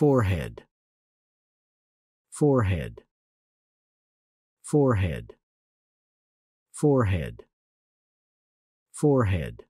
forehead. Forehead. Forehead. Forehead. Forehead.